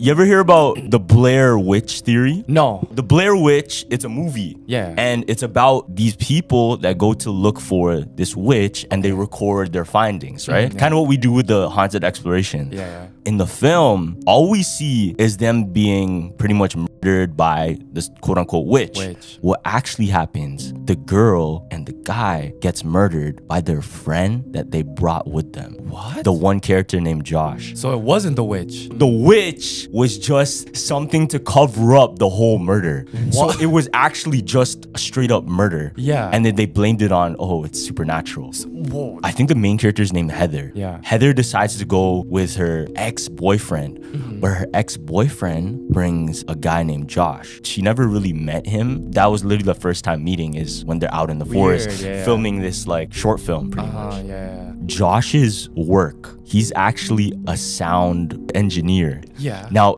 You ever hear about the Blair Witch theory? No. The Blair Witch, it's a movie. Yeah. And it's about these people that go to look for this witch and they record their findings, mm-hmm. right? yeah. Kind of what we do with the haunted exploration. Yeah, yeah. In the film, all we see is them being pretty much murdered by this quote unquote witch. Witch. What actually happens, the girl and the guy gets murdered by their friend that they brought with them. What? The one character named Josh. So it wasn't the witch. The witch was just something to cover up the whole murder. So it was actually just a straight up murder. Yeah. And then they blamed it on, oh, it's supernatural. Whoa. I think the main character is named Heather. Yeah. Heather decides to go with her ex boyfriend, Mm-hmm. but her ex boyfriend brings a guy named Josh. She never really met him. That was literally the first time meeting, is when they're out in the forest Weird, yeah, yeah. filming this like short film, pretty Uh, much. yeah, Josh's work, he's actually a sound engineer. yeah. Now,